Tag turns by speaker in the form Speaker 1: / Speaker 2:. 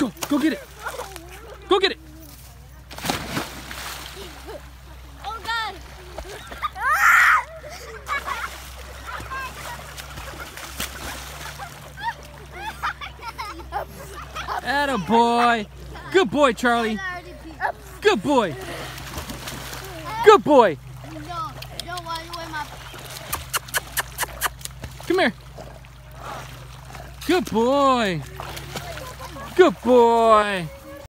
Speaker 1: go. Go get it. Go get it.
Speaker 2: Oh God.
Speaker 1: Atta boy. Good boy, Charlie. Good boy. Good boy. Come here. Good boy. Good boy.